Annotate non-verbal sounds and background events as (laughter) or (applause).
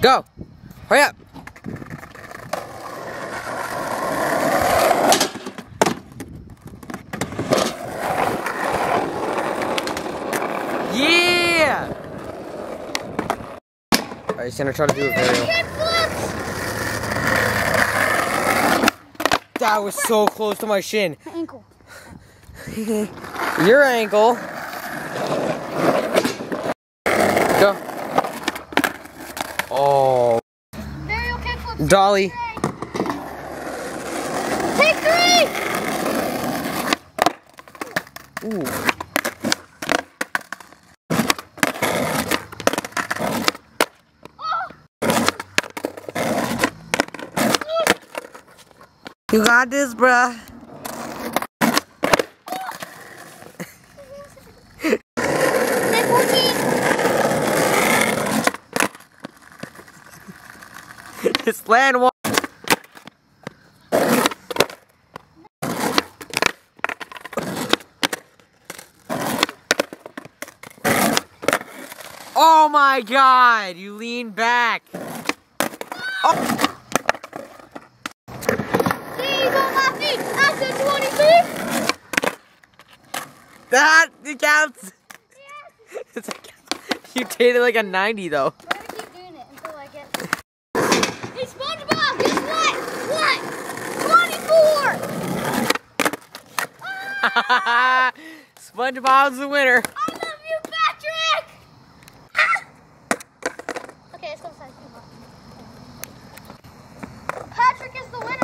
Go. Hurry up. Yeah! Alright, he's gonna try to do a varial. That was so close to my shin. My Ankle. (laughs) Your ankle. Go. Oh, Dolly. Take three. Ooh. You got this, bruh. Take 14. Just land one. Oh my god, you lean back. Oh. Please on my feet. I said 20. That counts. (laughs) It's like, you it like a 90 though. (laughs) SpongeBob's the winner. I love you, Patrick! (laughs) Okay, let's go inside. Patrick is the winner.